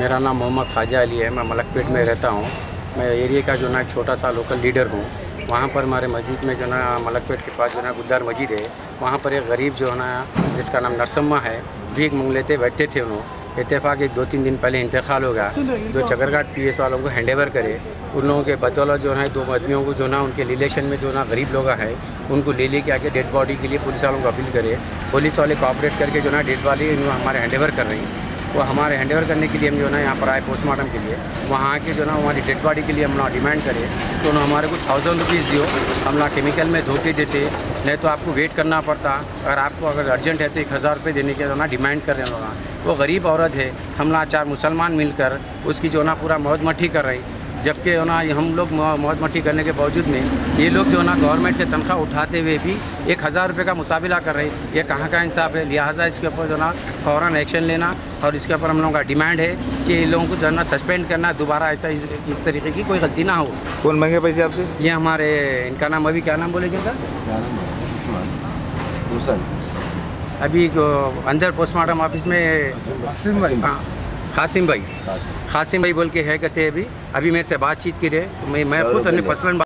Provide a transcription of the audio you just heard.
मेरा नाम मोहम्मद ख्वाजा अली है, मैं मलकपेट में रहता हूँ। मैं एरिया का जो ना छोटा सा लोकल लीडर हूँ। वहाँ पर हमारे मस्जिद में जो ना मलकपेट के पास जो ना गुद्दार मस्जिद है, वहाँ पर एक गरीब जो है ना जिसका नाम नरसम्मा है, भीख मंग लेते बैठते थे उन्होंने इतफाक़ दो तीन दिन पहले इंतकाल होगा, जो चकरघाट पी एस वालों को हैंड ओवर करे। उन लोगों के बदौलत जो है, दो आदमियों को जो ना उनके रिलेशन में जो ना गरीब लोग हैं, उनको ले ले के आके डेड बॉडी के लिए पुलिस वालों को अपील करे। पुलिस वाले कॉपरेट करके जो ना डेड बॉडी हमारे हैंड ओवर कर रहे हैं। वो हमारे हैंड ओवर करने के लिए हम जो है ना यहाँ पर आए पोस्टमार्टम के लिए। वहाँ के जो ना हमारी डेड बॉडी के लिए हम ना डिमांड करें। तो उन्होंने हमारे को थाउज़ेंड रुपीज़ दियो। हम ना केमिकल में धो के देते। नहीं तो आपको वेट करना पड़ता। अगर आपको अगर अर्जेंट है तो एक हज़ार रुपये देने के जो ना डिमांड कर रहे हैं वो गरीब औरत है। हम ना चार मुसलमान मिलकर उसकी जो ना पूरा मौज मठी कर रही जबकि ना हम लोग मौत मट्टी करने के बावजूद में ये लोग जो ना गवर्नमेंट से तनख्वाह उठाते हुए भी एक हज़ार रुपये का मुताबिला कर रहे हैं। ये कहाँ का इंसाफ है? लिहाजा इसके ऊपर जो ना फ़ौर एक्शन लेना और इसके ऊपर हम लोगों का डिमांड है कि इन लोगों को जो है ना सस्पेंड करना दोबारा ऐसा इस, इस तरीके की कोई गलती ना हो। कौन मांगे पैसे आपसे? ये हमारे इनका नाम अभी क्या नाम बोले जिनका अभी अंदर पोस्टमार्टम ऑफ़िस में खासिम भाई। कासिम भाई बोल के है कहते हैं अभी। अभी मेरे से बातचीत की रहे। तो मैं मैं खुद पर्सनल